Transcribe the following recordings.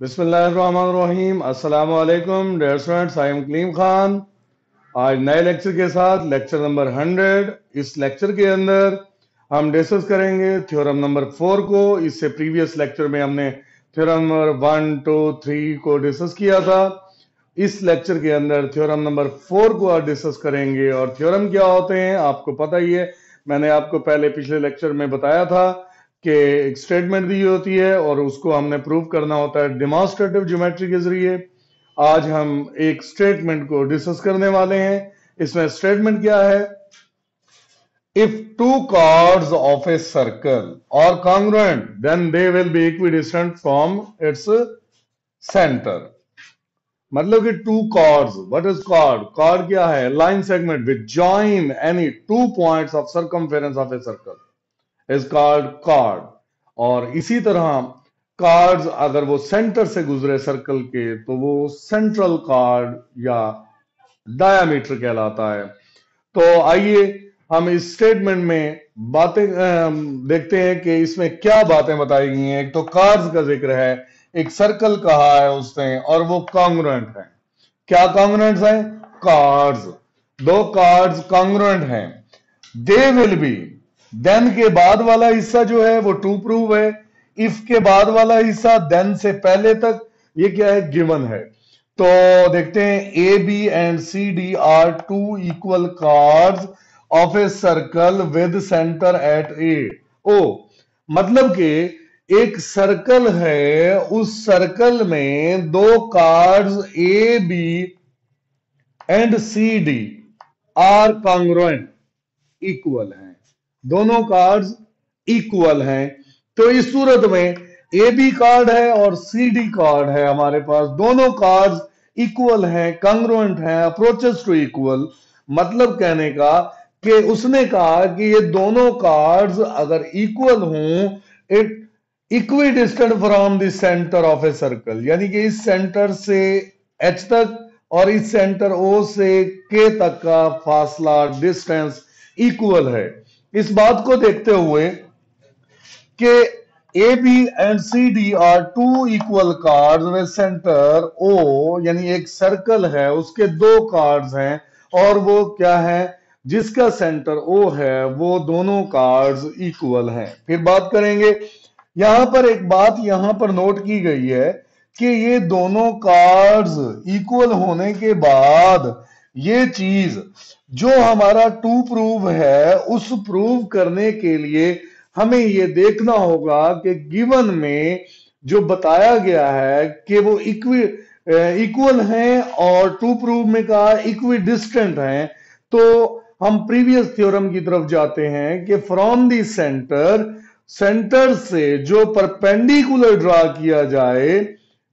बिस्मिल्लाहिर्रहमानिर्रहीम। अस्सलाम वालेकुम dear students I am Kaleem Khan आज नए लेक्चर के साथ लेक्चर नंबर 100 इस लेक्चर के अंदर हम डिस्कस करेंगे थ्योरम नंबर फोर को। इससे प्रीवियस लेक्चर में हमने theorem number one two three को डिस्कस किया था। इस लेक्चर के अंदर थ्योरम नंबर फोर को आज डिस्कस करेंगे। और थ्योरम क्या होते हैं, आपको पता ही है। मैंने आपको पहले पिछले लेक्चर में बताया था कि एक स्टेटमेंट दी होती है और उसको हमने प्रूव करना होता है डिमॉन्स्ट्रेटिव ज्योमेट्री के ज़रिए। आज हम एक स्टेटमेंट को डिस्कस करने वाले हैं। इसमें स्टेटमेंट क्या है? If two chords of a circle और congruent then they will be equidistant from its centre मतलब कि two chords what is chord chord क्या है? Line segment which join any two points of circumference of a circle is called chord और इसी तरह cards अगर वो centre से गुजरे सर्कल के तो वो सेंट्रल कार्ड या डायामीटर कहलाता है। तो आइए हम इस स्टेटमेंट में बातें देखते हैं कि इसमें क्या बातें बताई गई हैं। एक तो कार्ड्स का ज़िक्र है, एक सर्कल कहा है उसने, और वो कॉन्ग्रुएंट है। क्या कॉन्ग्रुएंट्स हैं? कार्ड्स दो कार्ड्स कॉन्ग्रुएंट हैं। दे विल बी देन के बाद वाला हिस्सा जो है वो टू प्रूव है। इफ़ के बाद वाला हिस्सा देन से पहले तक, ये क्या है? गिवन है। तो देखते हैं A B and C D are two equal chords of a circle with centre at a O मतलब के एक सर्कल है, उस सर्कल में दो chords A B and C D are congruent equal है। दोनों कार्ड्स इक्वल हैं। तो इस सूरत में ए बी कार्ड है और सी डी कार्ड है हमारे पास। दोनों कार्ड्स इक्वल हैं कंग्रुएंट हैं अप्रोचेस टू इक्वल मतलब कहने का कि उसने कहा कि ये दोनों कार्ड्स अगर इक्वल हों it equidistant from the centre of a circle यानी कि इस सेंटर से एच तक और इस सेंटर ओ से के तक का फासला डिस्टेंस इक्वल है। इस बात को देखते हुए कि A B and C D are two equal chord with centre O यानी एक सर्कल है, उसके दो कार्ड्स हैं, और वो क्या है? जिसका सेंटर ओ है, वो दोनों कार्ड्स इक्वल हैं। फिर बात करेंगे, यहाँ पर एक बात यहाँ पर नोट की गई है कि ये दोनों कार्ड्स इक्वल होने के बाद ये चीज़ जो हमारा टू प्रूव है, उस प्रूव करने के लिए हमें ये देखना होगा कि गिवन में जो बताया गया है कि वो इक्वी इक्वल हैं और टू प्रूव में कहा इक्वी डिस्टेंट हैं तो हम प्रीवियस थ्योरम की तरफ़ जाते हैं कि फ्रॉम दी सेंटर सेंटर से जो परपेंडिकुलर ड्रा किया जाए,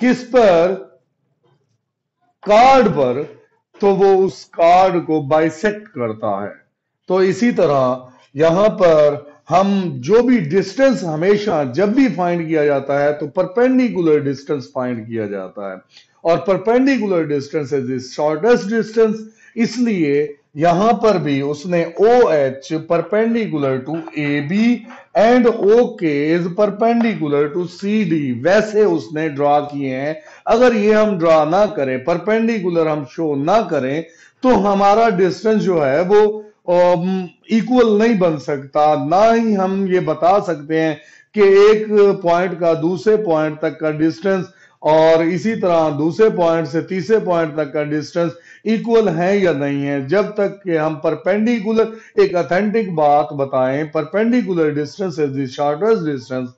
किस पर? कार्ड पर तो वो उस कार्ड को बाइसेक्ट करता है। तो इसी तरह यहाँ पर हम जो भी डिस्टेंस हमेशा जब भी फाइंड किया जाता है तो परपेंडिकुलर डिस्टेंस फाइंड किया जाता है। और perpendicular distance is shortest distance इसलिए यहाँ पर भी उसने O H perpendicular to A B and O K is perpendicular to C D वैसे उसने ड्रॉ किए हैं। अगर ये हम ड्रॉ ना करें परपेंडिकुलर हम शो ना करें तो हमारा डिस्टेंस जो है वो इक्वल नहीं बन सकता। ना ही हम ये बता सकते हैं कि एक पॉइंट का दूसरे पॉइंट तक का डिस्टेंस और इसी तरह दूसरे पॉइंट से तीसरे पॉइंट तक का डिस्टेंस इक्वल है या नहीं है, जब तक कि हम परपेंडिकुलर एक अथेंटिक बात बताएँ perpendicular distance is the shortest distance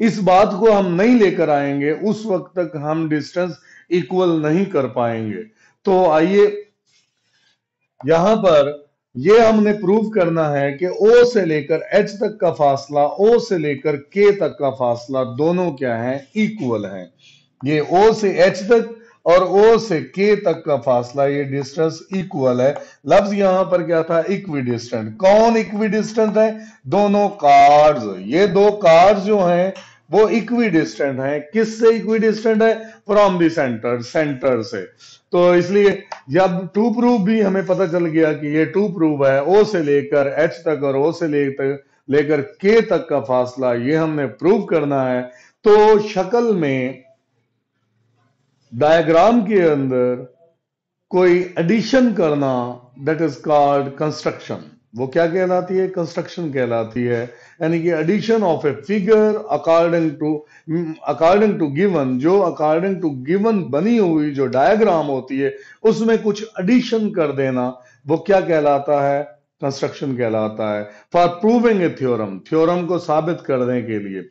इस बात को हम नहीं लेकर आएँगे, उस वक्त तक हम डिस्टेंस इक्वल नहीं कर पाएँगे। तो आइए, यहाँ पर यह हमने प्रूव करना है कि O से लेकर H तक का फासला, O से लेकर K तक का फासला दोनों क्या है? इक्वल है। ये O से H तक और ओ से के तक का फासला, ये डिस्टेंस इक्वल है। लफ्ज यहाँ पर क्या था? इक्वी डिस्टेंट कौन इक्वी डिस्टेंट है? दोनों कार्ड्स ये दो कार्ड्स जो हैं, वो इक्वी डिस्टेंट है। किससे इक्वी डिस्टेंट है? फ्रॉम दी सेंटर सेंटर से। तो इसलिए जब टू प्रूफ भी हमें पता चल गया कि ये टू प्रूफ है, ओ से लेकर एच तक और ओ से लेकर लेकर के तक का फासला, ये हमने प्रूव करना है। तो शक्ल में डायग्राम के अंदर कोई एडिशन करना दैट इज़ कॉल्ड कंस्ट्रक्शन वो क्या कहलाती है? कंस्ट्रक्शन कहलाती है। यानी कि addition of a figure according to according to given जो अकॉर्डिंग टू गिवन बनी हुई जो डायग्राम होती है, उसमें कुछ एडिशन कर देना, वो क्या कहलाता है? कंस्ट्रक्शन कहलाता है। For proving a theorem theorem को साबित करने के लिए।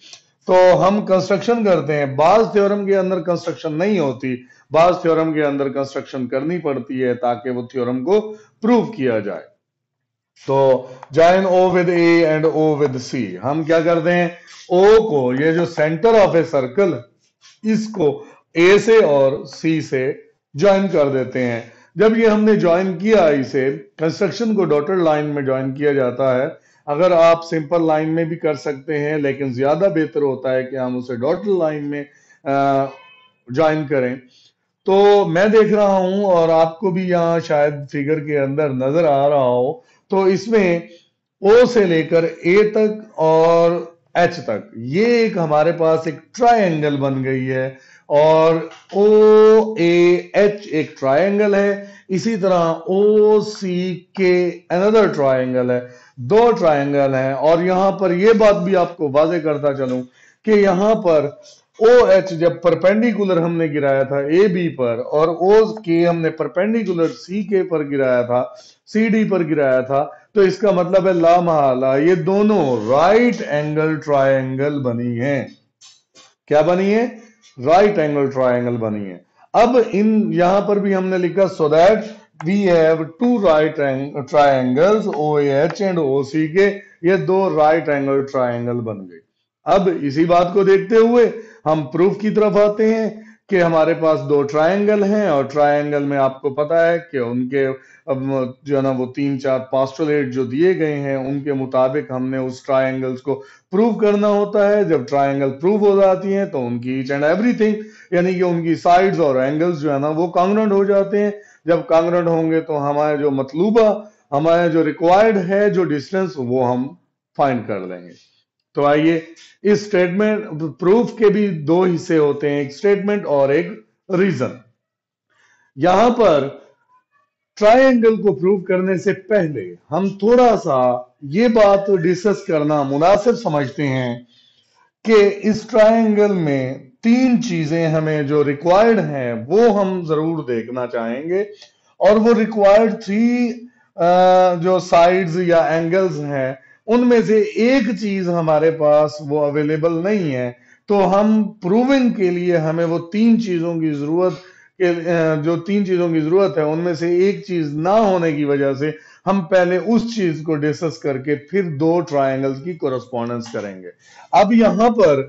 तो हम कंस्ट्रक्शन करते हैं। बाज थ्योरम के अंदर कंस्ट्रक्शन नहीं होती। बाज थ्योरम के अंदर कंस्ट्रक्शन करनी पड़ती है ताकि वो थ्योरम को प्रूव किया जाए। तो join O with A and O with C हम क्या करते हैं? ओ को, ये जो सेंटर ऑफ़ ए सर्कल इसको ए से और सी से ज्वाइन कर देते हैं। जब ये हमने ज्वाइन किया इसे कंस्ट्रक्शन को डॉटेड लाइन में ज्वाइन किया जाता है अगर आप सिंपल लाइन में भी कर सकते हैं, लेकिन ज़्यादा बेहतर होता है कि हम उसे डॉटेड लाइन में ज्वाइन करें। तो मैं देख रहा हूँ और आपको भी यहाँ शायद फिगर के अंदर नज़र आ रहा हो तो इसमें ओ से लेकर ए तक और एच तक, ये एक हमारे पास एक ट्रायंगल बन गई है और ओ ए एच एक ट्रायंगल है। इसी तरह ओ सी के अनदर ट्राइंगल है, दो ट्राइंगल हैं, और यहाँ पर यह बात भी आपको वाजे करता चलूँ कि यहाँ पर ओ एच जब परपेंडिकुलर हमने गिराया था ए बी पर, और ओ के हमने परपेंडिकुलर सी के पर गिराया था सी डी पर गिराया था तो इसका मतलब है ला महाला, ये दोनों राइट एंगल ट्राइंगल बनी है। क्या बनी है? राइट एंगल ट्राइंगल बनी है। अब इन, यहाँ पर भी हमने लिखा so that we have two right triangles O H and O C के ये दो राइट एंगल ट्राइंगल बन गए अब इसी बात को देखते हुए हम प्रूफ की तरफ़ आते हैं। कि हमारे पास दो ट्रायंगल हैं और ट्रायंगल में आपको पता है कि उनके, अब जो है ना, वो तीन, चार पास्टोलेट जो दिए गए हैं, उनके मुताबिक हमने उस ट्रायंगल्स को प्रूव करना होता है। जब ट्रायंगल प्रूव हो जाती हैं तो उनकी ईच एंड एवरीथिंग यानी कि उनकी साइड्स और एंगल्स जो है ना, वो कांग्रेंट हो जाते हैं। जब कांग्रेंट होंगे तो हमारे जो मतलूबा, हमारे जो रिक्वायर्ड है, जो डिस्टेंस वो हम फाइंड कर लेंगे। तो आइए, इस स्टेटमेंट प्रूफ के भी दो हिस्से होते हैं, एक स्टेटमेंट और एक रीजन यहाँ पर ट्रायंगल को प्रूव करने से पहले हम थोड़ा सा ये बात डिस्कस करना मुनासिब समझते हैं कि इस ट्रायंगल में तीन चीज़ें हमें जो रिक्वायर्ड हैं, वो हम ज़रूर देखना चाहेंगे और वो रिक्वायर्ड थ्री जो साइड्स या एंगल्स हैं उनमें से एक चीज़ हमारे पास वो अवेलेबल नहीं है तो हम प्रूविंग के लिए हमें वो तीन चीज़ों की ज़रूरत जो तीन चीज़ों की ज़रूरत है, उनमें से एक चीज़ ना होने की वजह से हम पहले उस चीज़ को डिस्कस करके फिर दो ट्राइंगल्स की कोरस्पॉन्डेंस करेंगे। अब यहाँ पर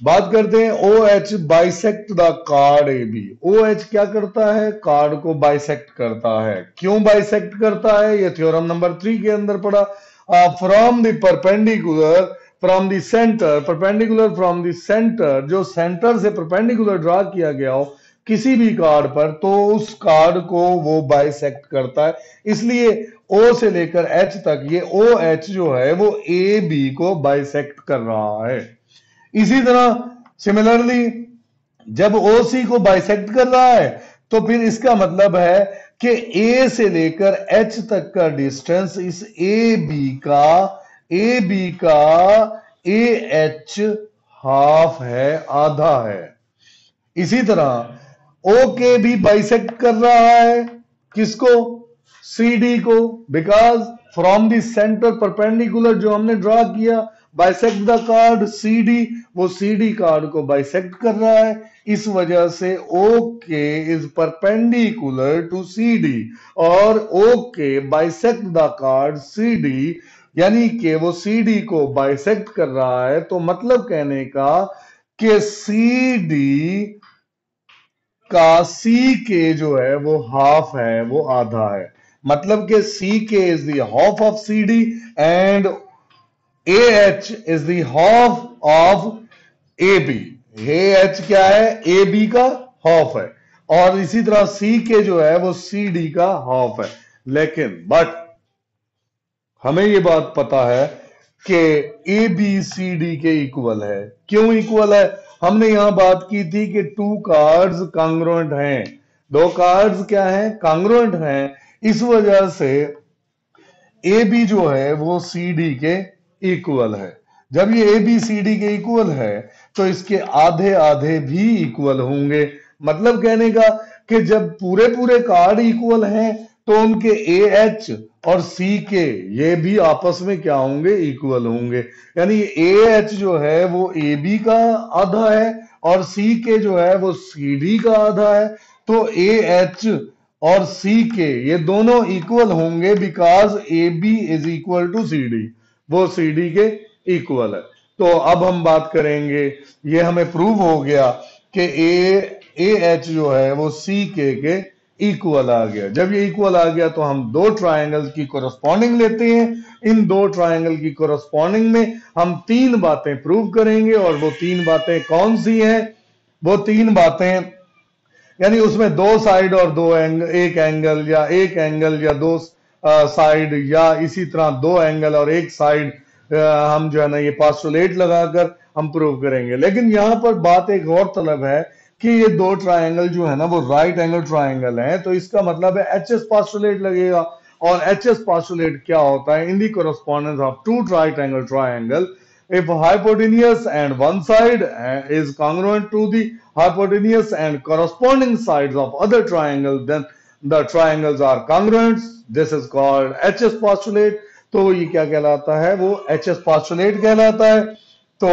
बात करते हैं O H bisect the chord A B O H क्या करता है? कार्ड को बाइसेक्ट करता है। क्यों बाइसेक्ट करता है? ये थ्योरम नंबर थ्री के अंदर पड़ा। From the perpendicular from the centre perpendicular from the centre जो सेंटर से परपेंडिकुलर ड्रा किया गया हो, किसी भी कार्ड पर तो उस कार्ड को वो बाइसेक्ट करता है। इसलिए ओ से लेकर एच तक ये ओ एच जो है, वो ए बी को बाइसेक्ट कर रहा है। इसी तरह सिमिलरली जब ओ सी को बाइसेक्ट कर रहा है तो फिर इसका मतलब है कि ए से लेकर एच तक का डिस्टेंस इस ए बी का ए बी का ए एच हाफ़ है, आधा है। इसी तरह ओ के भी बाइसेक्ट कर रहा है। किसको? सी डी को। Because from the centre perpendicular जो हमने ड्रॉ किया bisect the chord C D वो सी डी कार्ड को बाइसेक्ट कर रहा है। इस वजह से O K is perpendicular to C D और O K bisect the chord C D यानी कि वो सी डी को बाइसेक्ट कर रहा है तो मतलब कहने का कि सी डी का सी के जो है, वो हाफ़ है, वो आधा है। मतलब कि C K is the half of C D and H is the half of A B A H क्या है? ए बी का हाफ़ है. और इसी तरह सी के जो है, वो सी डी का हाफ़ है. लेकिन बट हमें ये बात पता है कि ए बी सी डी के इक्वल है. क्यों इक्वल है? हमने यहाँ बात की थी कि टू कार्ड्स कांग्रुएंट हैं. दो कार्ड्स क्या हैं? कांग्रुएंट हैं. इस वजह से ए बी जो है, वो सी डी के इक्वल है। जब ये ए बी सी डी के इक्वल है तो इसके आधे आधे भी इक्वल होंगे। मतलब कहने का कि जब पूरे पूरे कार्ड इक्वल हैं तो उनके ए एच और सी के ये भी आपस में क्या होंगे? इक्वल होंगे। यानी ए एच जो है, वो ए बी का आधा है और सी के जो है, वो सी डी का आधा है। तो ए एच और सी के ये दोनों इक्वल होंगे because A B is equal to C D वो सी डी के इक्वल है। तो अब हम बात करेंगे, ये हमें प्रूव हो गया कि ए ए एच जो है, वो सी के के इक्वल आ गया। जब ये इक्वल आ गया तो हम दो ट्राइंगल की कोरस्पॉन्डिंग लेते हैं। इन दो ट्राइंगल की कोरस्पॉन्डिंग में हम तीन बातें प्रूव करेंगे, और वो तीन बातें कौन सी हैं? वो तीन बातें, यानी उसमें दो साइड और दो एंगल एक एंगल या एक एंगल या दो साइड या इसी तरह दो एंगल और एक साइड हम जो है ना ये पास्टोलेट लगाकर हम प्रूव करेंगे। लेकिन यहाँ पर बात एक और तलब है कि ये दो ट्राइंगल जो है ना, वो राइट एंगल ट्राइंगल है तो इसका मतलब है एच एस पास्टोलेट लगेगा और एच एस पास्टोलेट क्या होता है? In the correspondence of two right angle triangle if hypotenuse and one side is congruent to the hypotenuse and corresponding sides of other triangle, then the triangles are congruent. This is called hs postulate. तो ये क्या कहलाता है? वो S postulate कहलाता है। तो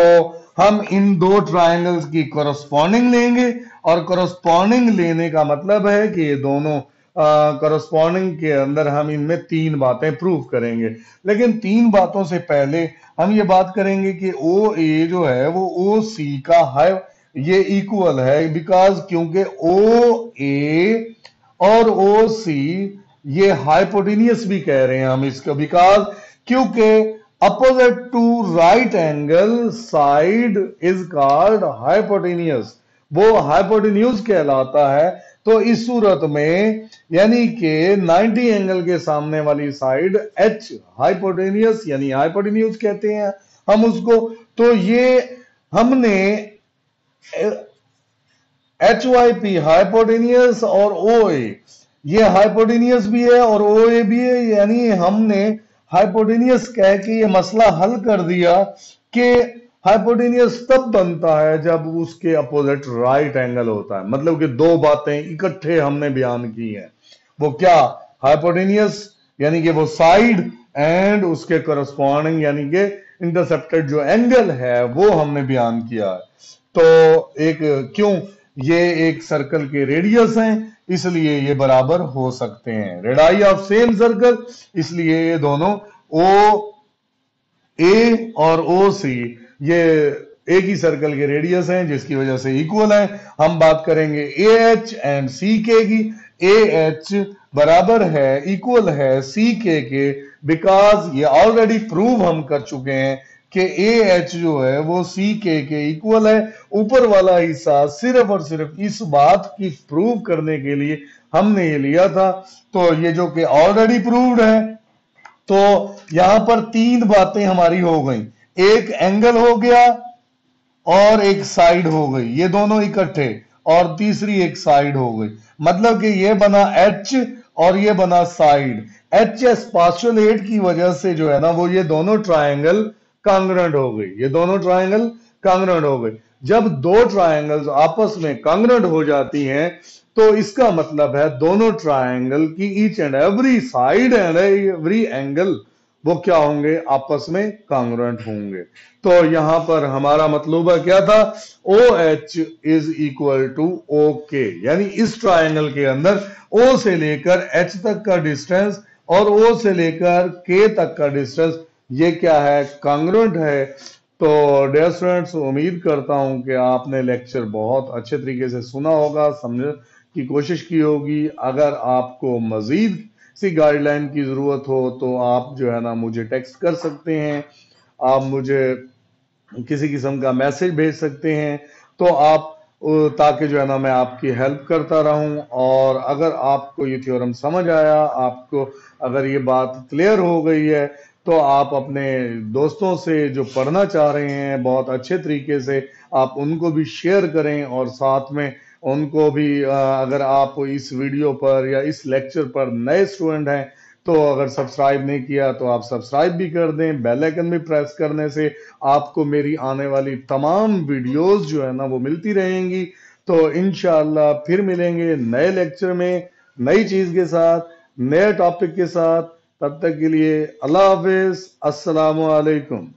हम इन दो ट्राइंगल्स की कोरस्पॉन्डिंग लेंगे और कोरस्पॉन्डिंग लेने का मतलब है कि ये दोनों कोरस्पॉन्डिंग के अंदर हम इनमें तीन बातें प्रूव करेंगे। लेकिन तीन बातों से पहले हम ये बात करेंगे कि ओ ए जो है, वो ओ सी का है। ये इक्वल है बिकॉज़ क्योंकि ओ ए और ओ सी, ये हाइपोटिनियस भी कह रहे हैं हम इसको बिकॉज़ क्योंकि opposite to right angle side is called hypotenuse वो हाइपोटिन्यूज कहलाता है तो इस सूरत में, यानी कि 90 एंगल के सामने वाली साइड एच हाइपोटेनियस यानी हाइपोटेनियस कहते हैं हम उसको। तो ये हमने एच वाई पी हाइपोटेनियस और ओ ए ये हाइपोटेनियस भी है और ओ ए भी है, यानी हमने हाइपोटेनियस कह के ये मसला हल कर दिया कि हाइपोटेनियस तब बनता है जब उसके अपोजिट राइट एंगल होता है। मतलब कि दो बातें इकट्ठे हमने बयान की हैं। वो क्या? हाइपोटेनियस यानी कि वो साइड एंड उसके करस्पॉन्डिंग यानी कि इंटरसेप्टेड जो एंगल है, वो हमने बयान किया। है तो एक, क्यों? ये एक सर्कल के रेडियस हैं, इसलिए ये बराबर हो सकते हैं। रेडाई ऑफ़ सेम सर्कल इसलिए ये दोनों ओ ए और ओ सी ये एक ही सर्कल के रेडियस हैं, जिसकी वजह से इक्वल है। हम बात करेंगे ए एच एंड सी के की। ए एच बराबर है इक्वल है सी के के बिकॉज़ ये ऑलरेडी प्रूव हम कर चुके हैं कि ए एच जो है, वो सी के के इक्वल है। ऊपर वाला हिस्सा सिर्फ़ और सिर्फ़ इस बात की प्रूव करने के लिए हमने ये लिया था। तो ये जो कि ऑलरेडी प्रूव्ड है। तो यहाँ पर तीन बातें हमारी हो गई। एक एंगल हो गया और एक साइड हो गई। ये दोनों इकट्ठे और तीसरी एक साइड हो गई। मतलब कि ये बना एच और ये बना साइड एच एस पास्टुलेट की वजह से जो है ना, वो ये दोनों ट्राइंगल कांग्रेंट हो गई। ये दोनों ट्राइंगल कांग्रेंट हो गई। जब दो ट्राइंगल्स आपस में कांग्रेंट हो जाती हैं तो इसका मतलब है दोनों ट्राइंगल की each and every side and every angle वो क्या होंगे? आपस में कांग्रेंट होंगे। तो यहाँ पर हमारा मतलूबा क्या था? O H is equal to O K यानी इस ट्राइंगल के अंदर ओ से लेकर एच तक का डिस्टेंस और ओ से लेकर के तक का डिस्टेंस ये क्या है? कांग्रेंट है। तो डियर स्टूडेंट्स उम्मीद करता हूँ कि आपने लेक्चर बहुत अच्छे तरीके से सुना होगा, समझ की कोशिश की होगी। अगर आपको मजीद सी गाइडलाइन की ज़रूरत हो तो आप जो है ना मुझे टेक्स्ट कर सकते हैं। आप मुझे किसी किस्म का मैसेज भेज सकते हैं। तो आप ताकि जो है ना मैं आपकी हेल्प करता रहूँ। और अगर आपको ये थ्योरम समझ आया, आपको अगर ये बात क्लियर हो गई है तो आप अपने दोस्तों से जो पढ़ना चाह रहे हैं बहुत अच्छे तरीके से, आप उनको भी शेयर करें और साथ में उनको भी अगर आप इस वीडियो पर या इस लेक्चर पर नए स्टूडेंट हैं तो अगर सब्सक्राइब नहीं किया तो आप सब्सक्राइब भी कर दें। बेल आइकन भी प्रेस करने से आपको मेरी आने वाली तमाम वीडियोस जो है ना वो मिलती रहेंगी। तो इनशाला फिर मिलेंगे नए लेक्चर में नई चीज़ के साथ, नए टॉपिक के साथ। तब तक के लिए अल्लाह हाफिज अस्सलाम वालेकुम